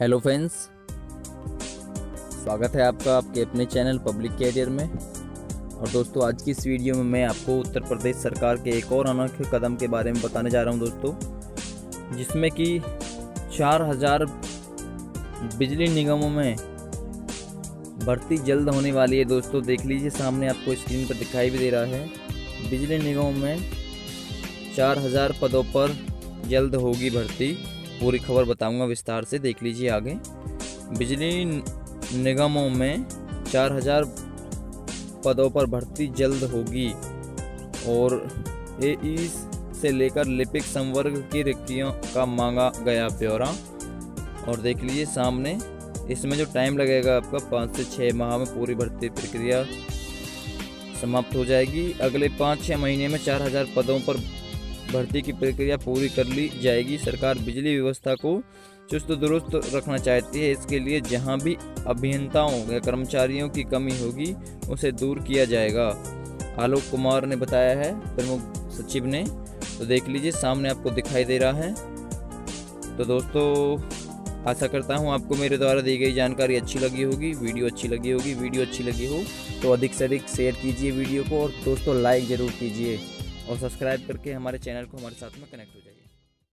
Hello friends, स्वागत है आपका आपके अपने चैनल पब्लिक कैरियर में। और दोस्तों, आज की इस वीडियो में मैं आपको उत्तर प्रदेश सरकार के एक और अनोखे कदम के बारे में बताने जा रहा हूँ दोस्तों, जिसमें कि चार हज़ार बिजली निगमों में भर्ती जल्द होने वाली है। दोस्तों, देख लीजिए, सामने आपको स्क्रीन पर दिखाई भी दे रहा है, बिजली निगमों में चार हज़ार पदों पर जल्द होगी भर्ती। पूरी खबर बताऊँगा, विस्तार से देख लीजिए आगे। बिजली निगमों में चार हज़ार पदों पर भर्ती जल्द होगी और ए से लेकर लिपिक संवर्ग की रिक्तियों का मांगा गया ब्यौरा। और देख लीजिए सामने, इसमें जो टाइम लगेगा आपका, पाँच से छः माह में पूरी भर्ती प्रक्रिया समाप्त हो जाएगी। अगले पाँच छः महीने में चार हज़ार पदों पर भर्ती की प्रक्रिया पूरी कर ली जाएगी। सरकार बिजली व्यवस्था को चुस्त दुरुस्त रखना चाहती है। इसके लिए जहाँ भी अभियंताओं या कर्मचारियों की कमी होगी, उसे दूर किया जाएगा। आलोक कुमार ने बताया है, प्रमुख सचिव ने। तो देख लीजिए, सामने आपको दिखाई दे रहा है। तो दोस्तों, आशा करता हूँ आपको मेरे द्वारा दी गई जानकारी अच्छी लगी होगी, वीडियो अच्छी लगी होगी, वीडियो अच्छी लगी हो तो अधिक से अधिक शेयर कीजिए वीडियो को और दोस्तों, लाइक ज़रूर कीजिए। और सब्सक्राइब करके हमारे चैनल को हमारे साथ में कनेक्ट हो